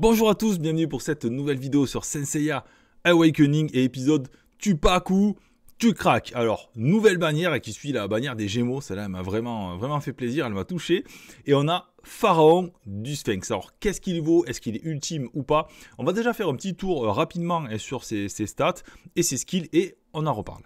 Bonjour à tous, bienvenue pour cette nouvelle vidéo sur Senseiya Awakening et épisode Tu coup, tu craques. Alors, nouvelle bannière qui suit la bannière des Gémeaux, celle-là m'a vraiment, vraiment fait plaisir, elle m'a touché. Et on a Pharaon du Sphinx. Alors, qu'est-ce qu'il vaut? Est-ce qu'il est ultime ou pas? On va déjà faire un petit tour euh, rapidement sur ses stats et ses skills et on en reparle.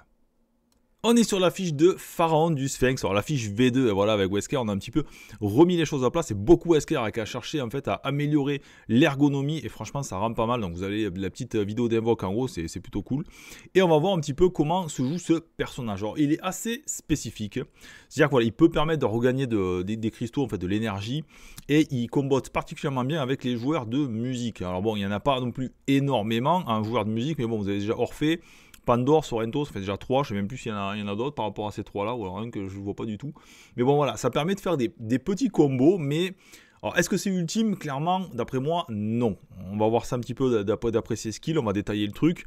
On est sur la fiche de Pharaon du Sphinx. Alors la fiche V2, voilà, avec Wesker, on a un petit peu remis les choses à place. C'est beaucoup Wesker qui a cherché en fait à améliorer l'ergonomie et franchement ça rend pas mal. Donc vous avez la petite vidéo d'invoque en haut, c'est plutôt cool. Et on va voir un petit peu comment se joue ce personnage. Alors il est assez spécifique. C'est-à-dire qu'il peut permettre de regagner des cristaux, en fait de l'énergie. Et il combote particulièrement bien avec les joueurs de musique. Alors bon, il n'y en a pas non plus énormément, un joueur de musique, mais bon, vous avez déjà Orphée. Pandore, Sorrento, ça fait déjà 3. Je sais même plus s'il y en a, d'autres par rapport à ces trois-là, ou alors que je ne vois pas du tout. Mais bon, voilà, ça permet de faire des, petits combos, mais. Alors, est-ce que c'est ultime? Clairement, d'après moi, non. On va voir ça un petit peu d'après ses skills, on va détailler le truc.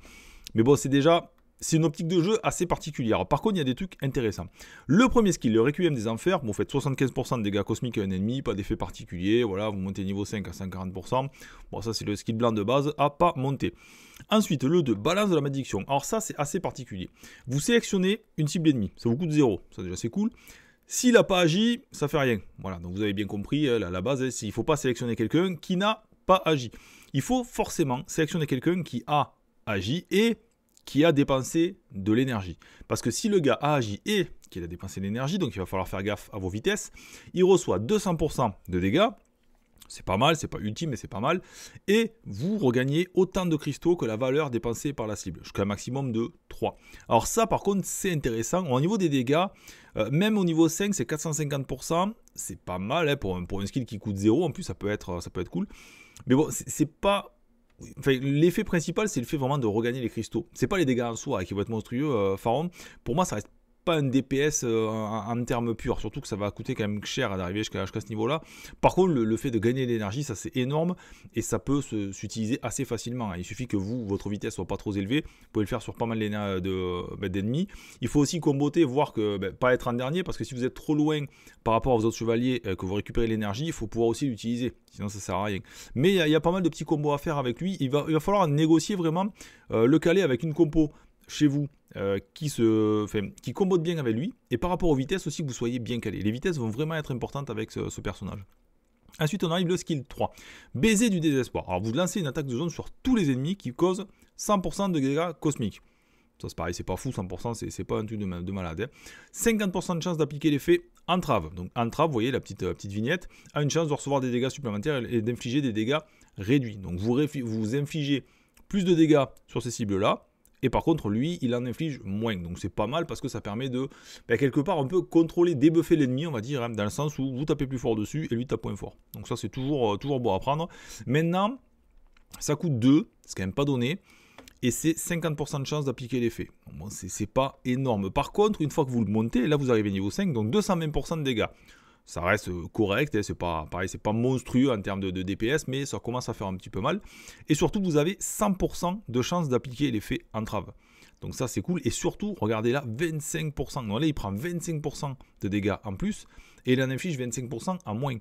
Mais bon, c'est déjà c'est une optique de jeu assez particulière. Par contre, il y a des trucs intéressants. Le premier skill, le Requiem des Enfers, vous faites 75% de dégâts cosmiques à un ennemi, pas d'effet particulier, voilà, vous montez niveau 5 à 140%. Bon, ça c'est le skill blanc de base à pas monter. Ensuite, le 2, balance de la malédiction. Alors ça, c'est assez particulier. Vous sélectionnez une cible ennemie, ça vous coûte 0, ça déjà c'est cool. S'il n'a pas agi, ça fait rien. Voilà, donc vous avez bien compris, hein, la, base, il ne faut pas sélectionner quelqu'un qui n'a pas agi. Il faut forcément sélectionner quelqu'un qui a agi et qui a dépensé de l'énergie. Parce que si le gars a agi et qu'il a dépensé de l'énergie, donc il va falloir faire gaffe à vos vitesses, il reçoit 200% de dégâts. C'est pas mal, c'est pas ultime, mais c'est pas mal. Et vous regagnez autant de cristaux que la valeur dépensée par la cible, jusqu'à un maximum de 3. Alors ça, par contre, c'est intéressant. Au niveau des dégâts, euh, même au niveau 5, c'est 450%. C'est pas mal hein, pour, un, pour skill qui coûte 0. En plus, ça peut être, ça peut être cool. Mais bon, c'est pas l'effet principal, c'est le fait vraiment de regagner les cristaux. C'est pas les dégâts en soi qui vont être monstrueux, euh, Pharaon. Pour moi, ça reste un DPS euh, en, termes purs, surtout que ça va coûter quand même cher d'arriver jusqu'à ce niveau-là. Par contre, le, fait de gagner de l'énergie, ça c'est énorme et ça peut s'utiliser assez facilement. Il suffit que vous, votre vitesse soit pas trop élevée, vous pouvez le faire sur pas mal bah, d'ennemis. Il faut aussi comboter, voir que bah, pas être en dernier, parce que si vous êtes trop loin par rapport aux autres chevaliers, euh, que vous récupérez l'énergie, il faut pouvoir aussi l'utiliser, sinon ça sert à rien. Mais il y, a pas mal de petits combos à faire avec lui. Il va, il va falloir négocier vraiment euh, le caler avec une compo chez vous euh, qui, se, enfin, qui bien avec lui, et par rapport aux vitesses aussi que vous soyez bien calé. Les vitesses vont vraiment être importantes avec ce, personnage. Ensuite, on arrive le skill 3. Baiser du désespoir. Alors, vous lancez une attaque de zone sur tous les ennemis qui causent 100% de dégâts cosmiques. Ça, c'est pareil, c'est pas fou, 100%, c'est pas un truc de, malade. 50% hein. de chance d'appliquer l'effet entrave. Donc, entrave, vous voyez la petite, euh, petite vignette, a une chance de recevoir des dégâts supplémentaires et d'infliger des dégâts réduits. Donc, vous, vous infligez plus de dégâts sur ces cibles-là, et par contre, lui, il en inflige moins. Donc c'est pas mal parce que ça permet de, ben, quelque part, un peu contrôler, débuffer l'ennemi, on va dire, hein, dans le sens où vous tapez plus fort dessus et lui tape moins fort. Donc ça, c'est toujours, euh, toujours bon à prendre. Maintenant, ça coûte 2, c'est quand même pas donné. Et c'est 50% de chance d'appliquer l'effet. Bon, c'est pas énorme. Par contre, une fois que vous le montez, là vous arrivez niveau 5, donc 220% de dégâts ça reste euh, correct, hein, c'est pas pareil, c'est pas monstrueux en termes de, DPS, mais ça commence à faire un petit peu mal. Et surtout, vous avez 100% de chance d'appliquer l'effet entrave. Donc ça c'est cool. Et surtout, regardez là, 25%. Donc là, il prend 25% de dégâts en plus et il en inflige 25% en moins.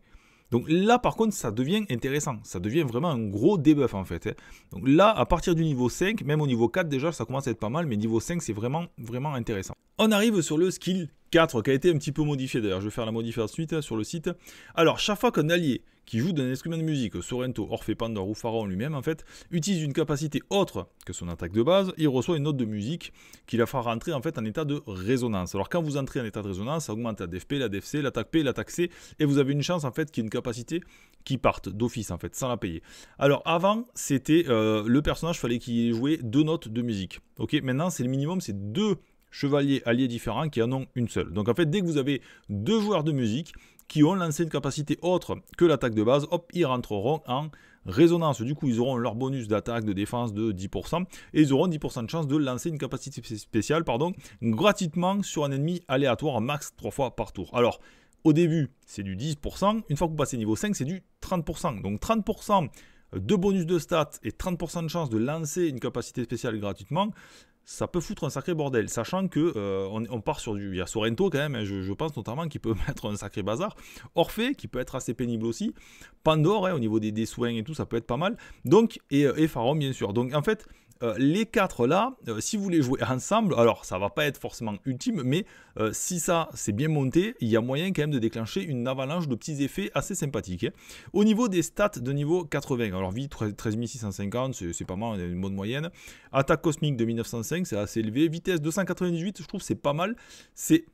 Donc là, par contre, ça devient intéressant. Ça devient vraiment un gros debuff en fait. Hein. Donc là, à partir du niveau 5, même au niveau 4 déjà, ça commence à être pas mal, mais niveau 5, c'est vraiment, vraiment intéressant. On arrive sur le skill 4 qui a été un petit peu modifié d'ailleurs. Je vais faire la modifier ensuite hein, sur le site. Alors, chaque fois qu'un allié qui joue d'un instrument de musique, Sorrento, Orphée, Pandore ou Pharaon lui-même en fait, utilise une capacité autre que son attaque de base, il reçoit une note de musique qui la fera rentrer en fait en état de résonance. Alors quand vous entrez en état de résonance, ça augmente la DFP, la DFC, l'attaque P, l'attaque C, et vous avez une chance en fait qu'il y ait une capacité qui parte d'office en fait, sans la payer. Alors avant, c'était euh, le personnage, fallait qu'il ait joué deux notes de musique. Ok, maintenant c'est le minimum, c'est deux chevaliers alliés différents qui en ont une seule. Donc en fait, dès que vous avez deux joueurs de musique qui ont lancé une capacité autre que l'attaque de base, hop, ils rentreront en résonance. Du coup, ils auront leur bonus d'attaque, de défense de 10%, et ils auront 10% de chance de lancer une capacité spéciale, gratuitement sur un ennemi aléatoire, max 3 fois par tour. Alors, au début, c'est du 10%, une fois que vous passez niveau 5, c'est du 30%. Donc 30% de bonus de stats et 30% de chance de lancer une capacité spéciale gratuitement, ça peut foutre un sacré bordel, sachant que euh, on, part sur du. Il y a Sorrento quand même, hein, je, pense notamment qu'il peut mettre un sacré bazar. Orphée qui peut être assez pénible aussi. Pandore, hein, au niveau des, soins et tout, ça peut être pas mal. Donc, et Pharaon bien sûr. Donc en fait, euh, les quatre là, euh, si vous les jouez ensemble, alors ça va pas être forcément ultime, mais euh, si ça c'est bien monté, il y a moyen quand même de déclencher une avalanche de petits effets assez sympathiques. Hein. Au niveau des stats de niveau 80, alors vie 13650, c'est pas mal, une bonne moyenne. Attaque cosmique de 1905, c'est assez élevé. Vitesse 298, je trouve c'est pas mal. C'est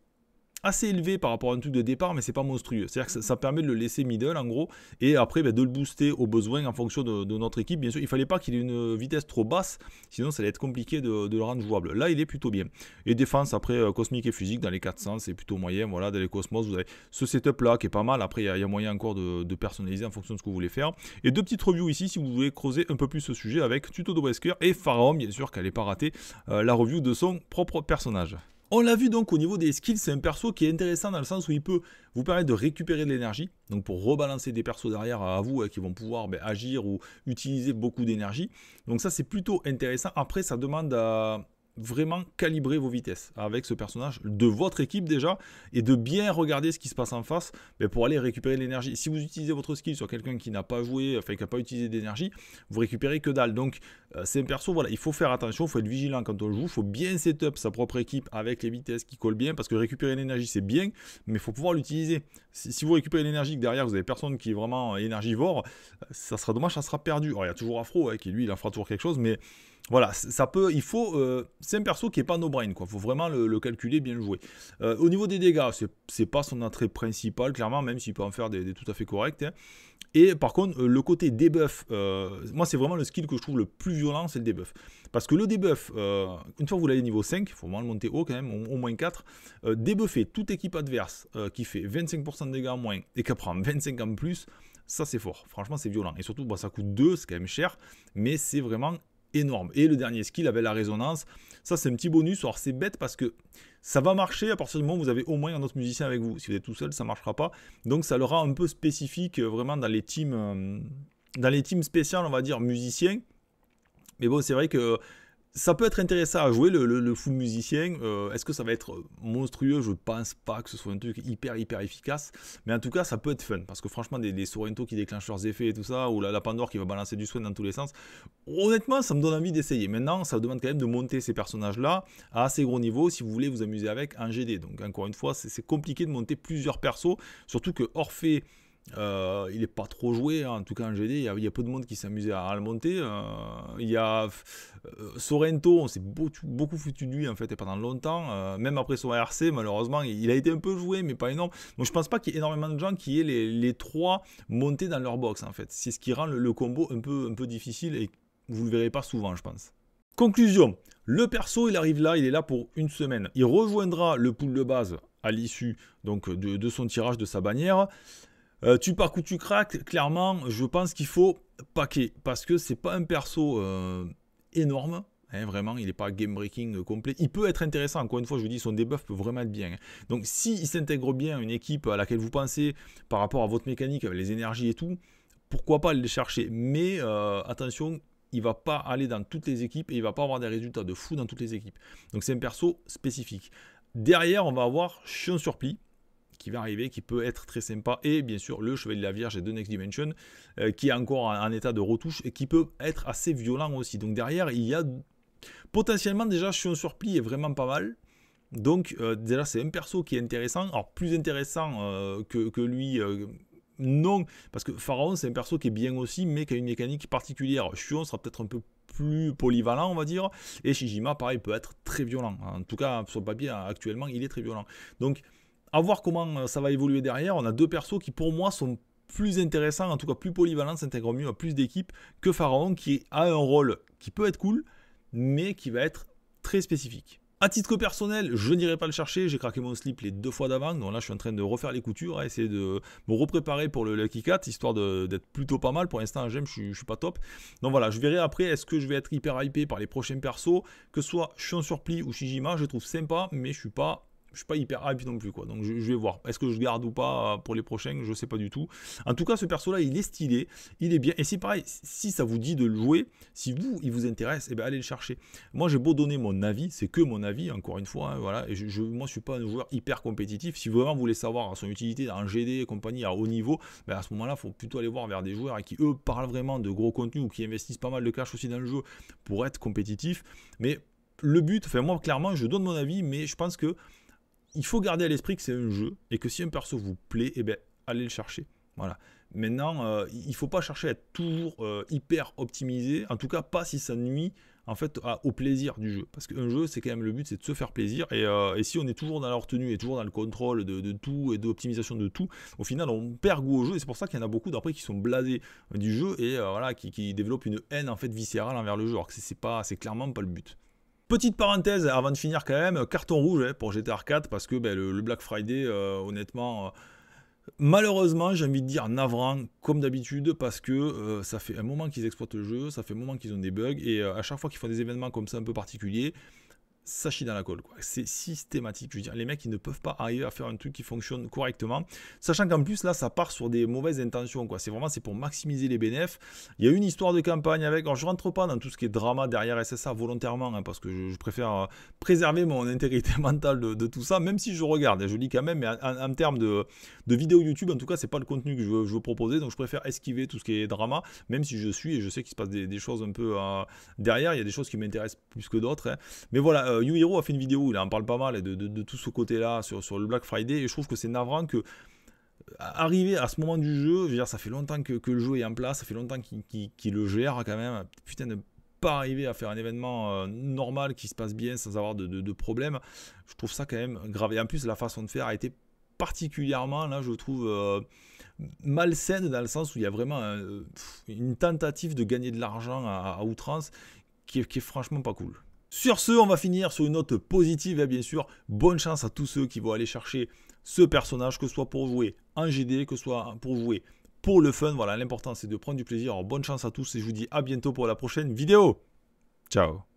assez élevé par rapport à un truc de départ, mais c'est pas monstrueux. C'est-à-dire que ça, permet de le laisser middle en gros, et après ben, de le booster au besoin en fonction de, notre équipe. Bien sûr, il fallait pas qu'il ait une vitesse trop basse, sinon ça allait être compliqué de, le rendre jouable. Là, il est plutôt bien. Et défense après euh, cosmique et physique dans les 400, c'est plutôt moyen. Voilà, dans les cosmos, vous avez ce setup là qui est pas mal. Après, il y, a moyen encore de, personnaliser en fonction de ce que vous voulez faire. Et deux petites reviews ici si vous voulez creuser un peu plus ce sujet avec tuto de Wesker et Pharaon, bien sûr, qu'elle n'est pas ratée, euh, la review de son propre personnage. On l'a vu donc au niveau des skills, c'est un perso qui est intéressant dans le sens où il peut vous permettre de récupérer de l'énergie, donc pour rebalancer des persos derrière à vous qui vont pouvoir ben, agir ou utiliser beaucoup d'énergie. Donc ça c'est plutôt intéressant. Après ça demande à vraiment calibrer vos vitesses avec ce personnage de votre équipe déjà et de bien regarder ce qui se passe en face mais pour aller récupérer l'énergie. Si vous utilisez votre skill sur quelqu'un qui n'a pas joué, enfin qui n'a pas utilisé d'énergie, vous récupérez que dalle. Donc euh, c'est un perso, voilà, il faut faire attention, il faut être vigilant quand on joue, il faut bien setup sa propre équipe avec les vitesses qui collent bien parce que récupérer l'énergie c'est bien, mais il faut pouvoir l'utiliser. Si, vous récupérez l'énergie que derrière vous avez personne qui est vraiment énergivore, ça sera dommage, ça sera perdu. Alors il y a toujours Afro hein, qui lui il en fera toujours quelque chose, mais voilà, ça peut, il faut, euh, c'est un perso qui est pas no brain quoi. Faut vraiment le, calculer, bien le jouer. Euh, au niveau des dégâts, c'est pas son attrait principal, clairement, même s'il peut en faire des, tout à fait corrects. Hein. Et par contre, euh, le côté debuff, moi c'est vraiment le skill que je trouve le plus violent, c'est le debuff. Parce que le debuff, une fois que vous l'avez niveau 5, il faut vraiment le monter haut quand même, au, moins 4, débuffer toute équipe adverse qui fait 25% de dégâts en moins et qui prend 25 en plus, ça c'est fort. Franchement, c'est violent. Et surtout, bah, ça coûte 2, c'est quand même cher, mais c'est vraiment énorme. Et le dernier skill avait la résonance. Ça, c'est un petit bonus. Alors, c'est bête parce que ça va marcher à partir du moment où vous avez au moins un autre musicien avec vous. Si vous êtes tout seul, ça ne marchera pas. Donc, ça le rend un peu spécifique euh, vraiment dans les teams, euh, dans les teams spéciales, on va dire, musiciens. Mais bon, c'est vrai que ça peut être intéressant à jouer le, le, full musicien. Euh, est-ce que ça va être monstrueux? Je pense pas que ce soit un truc hyper hyper efficace. Mais en tout cas, ça peut être fun. Parce que franchement, des, des Sorrento qui déclenchent leurs effets et tout ça, ou la, la Pandore qui va balancer du soin dans tous les sens, honnêtement, ça me donne envie d'essayer. Maintenant, ça demande quand même de monter ces personnages-là à assez gros niveau si vous voulez vous amuser avec un GD. Donc encore une fois, c'est compliqué de monter plusieurs persos. Surtout que Orphée euh, il n'est pas trop joué, hein. en tout cas en GD, il y, a, peu de monde qui s'amusait à, le monter. Euh, il y a euh, Sorrento, on s'est beaucoup, foutu de lui en fait, et pendant longtemps. même après son RC, malheureusement, il, a été un peu joué, mais pas énorme. Donc je pense pas qu'il y ait énormément de gens qui aient les, trois montés dans leur box en fait. C'est ce qui rend le, combo un peu, un peu difficile et vous le verrez pas souvent, je pense. Conclusion, le perso, il arrive là, il est là pour une semaine. Il rejoindra le pool de base à l'issue de son tirage de sa bannière. Euh, tu pars ou tu craques, clairement, je pense qu'il faut paquer. Parce que c'est pas un perso euh, énorme. Hein, vraiment, il n'est pas game breaking complet. Il peut être intéressant, encore une fois, je vous dis, son debuff peut vraiment être bien. Donc, s'il s'intègre bien une équipe à laquelle vous pensez par rapport à votre mécanique, les énergies et tout, pourquoi pas le chercher Mais euh, attention, il va pas aller dans toutes les équipes et il va pas avoir des résultats de fou dans toutes les équipes. Donc, c'est un perso spécifique. Derrière, on va avoir Chion Surplis qui va arriver, qui peut être très sympa. Et bien sûr, le Chevalier de la Vierge de Next Dimension, euh, qui est encore en, état de retouche et qui peut être assez violent aussi. Donc derrière, il y a potentiellement déjà Chion Surplis est vraiment pas mal. Donc euh, déjà, c'est un perso qui est intéressant. Alors plus intéressant euh, que, lui. non, parce que Pharaon c'est un perso qui est bien aussi, mais qui a une mécanique particulière. Chion sera peut-être un peu plus polyvalent, on va dire. Et Shijima, pareil, peut être très violent. En tout cas, sur le papier, actuellement, il est très violent. Donc, à voir comment euh, ça va évoluer derrière. On a deux persos qui pour moi sont plus intéressants, en tout cas plus polyvalents, s'intègrent mieux à plus d'équipes que Pharaon qui a un rôle qui peut être cool, mais qui va être très spécifique. À titre personnel, je n'irai pas le chercher, j'ai craqué mon slip les deux fois d'avant, donc là je suis en train de refaire les coutures, essayer de me repréparer pour le Lucky Cat, histoire d'être plutôt pas mal. Pour l'instant, j'aime, je, je, suis pas top. Donc voilà, je verrai après, est-ce que je vais être hyper hypé par les prochains persos, que ce soit Shion Surpli ou Shijima, je trouve sympa, mais je suis pas je suis pas hyper hype non plus quoi. Donc je, vais voir. Est-ce que je garde ou pas pour les prochains Je sais pas du tout. En tout cas, ce perso là, il est stylé, il est bien. Et c'est pareil, si ça vous dit de le jouer, si vous, il vous intéresse, et eh ben allez le chercher. Moi, j'ai beau donner mon avis, c'est que mon avis, encore une fois. Hein, voilà. Je, je, moi, suis pas un joueur hyper compétitif. Si vraiment vous voulez savoir son utilité en GD et compagnie à haut niveau, ben à ce moment-là, il faut plutôt aller voir vers des joueurs qui eux parlent vraiment de gros contenus ou qui investissent pas mal de cash aussi dans le jeu pour être compétitif. Mais le but, enfin moi clairement, je donne mon avis, mais je pense que il faut garder à l'esprit que c'est un jeu et que si un perso vous plaît, eh ben, allez le chercher. Voilà. Maintenant, euh, il ne faut pas chercher à être toujours euh, hyper optimisé, en tout cas pas si ça nuit en fait au plaisir du jeu. Parce qu'un jeu, c'est quand même le but, c'est de se faire plaisir. Et, euh, si on est toujours dans la retenue et toujours dans le contrôle de, tout et d'optimisation de tout, au final, on perd goût au jeu. Et c'est pour ça qu'il y en a beaucoup d'après qui sont blasés du jeu et voilà, qui, développent une haine en fait viscérale envers le jeu. Alors que c'est pas, c'est clairement pas le but. Petite parenthèse avant de finir quand même, carton rouge hein, pour GTA 4 parce que ben, le, Black Friday, euh, honnêtement, euh, malheureusement, j'ai envie de dire navrant comme d'habitude parce que euh, ça fait un moment qu'ils exploitent le jeu, ça fait un moment qu'ils ont des bugs et à chaque fois qu'ils font des événements comme ça un peu particuliers, ça chie dans la colle. C'est systématique. Je veux dire, les mecs, ils ne peuvent pas arriver à faire un truc qui fonctionne correctement. Sachant qu'en plus, là, ça part sur des mauvaises intentions. C'est vraiment c'est pour maximiser les bénéfices. Il y a une histoire de campagne avec. Alors, je rentre pas dans tout ce qui est drama derrière SSA volontairement, hein, parce que je, préfère euh, préserver mon intégrité mentale de, tout ça, même si je regarde. je lis quand même, mais en, termes de, de vidéos YouTube, en tout cas, c'est pas le contenu que je veux, proposer. Donc, je préfère esquiver tout ce qui est drama, même si je suis et je sais qu'il se passe des, choses un peu euh, derrière. Il y a des choses qui m'intéressent plus que d'autres. Hein. Mais voilà euh, Yu a fait une vidéo où il en parle pas mal de, tout ce côté-là sur, le Black Friday et je trouve que c'est navrant que euh, arriver à ce moment du jeu, je veux dire, ça fait longtemps que, le jeu est en place, ça fait longtemps qu'il le gère quand même. Putain, ne pas arriver à faire un événement euh, normal qui se passe bien sans avoir de, problème, je trouve ça quand même grave. Et en plus, la façon de faire a été particulièrement, là, je trouve, euh, malsaine dans le sens où il y a vraiment une tentative de gagner de l'argent à, outrance qui est franchement pas cool. Sur ce, on va finir sur une note positive et bien sûr, bonne chance à tous ceux qui vont aller chercher ce personnage, que ce soit pour jouer en GD, que ce soit pour jouer pour le fun. Voilà, l'important c'est de prendre du plaisir. bonne chance à tous et je vous dis à bientôt pour la prochaine vidéo. Ciao